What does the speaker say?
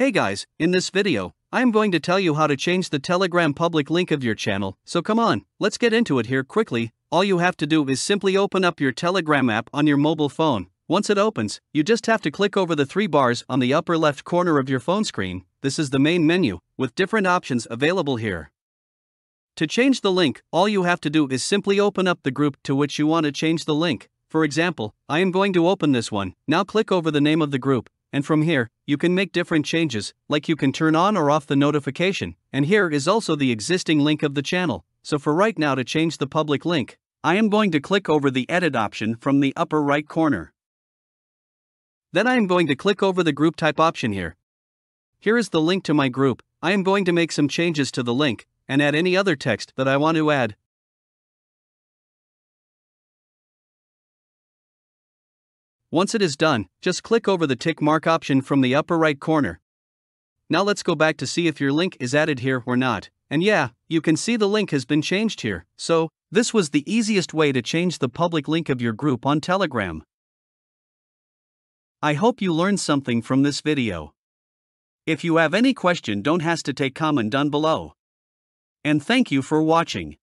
Hey guys, in this video, I am going to tell you how to change the Telegram public link of your channel, so come on, let's get into it here quickly. All you have to do is simply open up your Telegram app on your mobile phone. Once it opens, you just have to click over the three bars on the upper left corner of your phone screen. This is the main menu, with different options available here. To change the link, all you have to do is simply open up the group to which you want to change the link. For example, I am going to open this one. Now click over the name of the group, and from here, you can make different changes, like you can turn on or off the notification. And here is also the existing link of the channel. So for right now to change the public link, I am going to click over the edit option from the upper right corner. Then I am going to click over the group type option here. Here is the link to my group. I am going to make some changes to the link, and add any other text that I want to add. Once it is done, just click over the tick mark option from the upper right corner. Now let's go back to see if your link is added here or not. And yeah, you can see the link has been changed here. So, this was the easiest way to change the public link of your group on Telegram. I hope you learned something from this video. If you have any question don't hesitate to take comment down below. And thank you for watching.